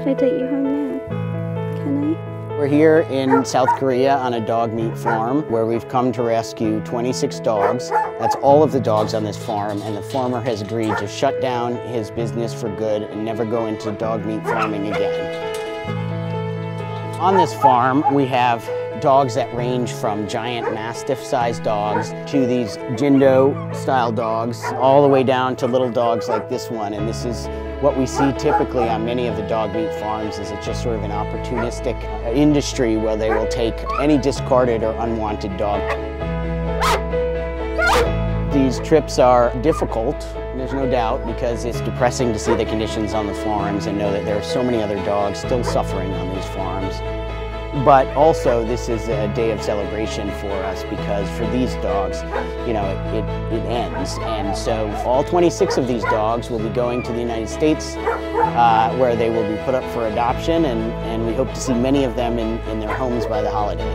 Should I take you home now? Can I? We're here in South Korea on a dog meat farm where we've come to rescue 26 dogs. That's all of the dogs on this farm and the farmer has agreed to shut down his business for good and never go into dog meat farming again. On this farm we have dogs that range from giant mastiff sized dogs to these Jindo style dogs all the way down to little dogs like this one and this is what we see typically on many of the dog meat farms is it's just sort of an opportunistic uh, industry where they will take any discarded or unwanted dog. These trips are difficult, there's no doubt, because it's depressing to see the conditions on the farms and know that there are so many other dogs still suffering on these farms. But also, this is a day of celebration for us because for these dogs, you know, it, it, ends. And so all 26 of these dogs will be going to the United States uh, where they will be put up for adoption and, and we hope to see many of them in, in their homes by the holiday.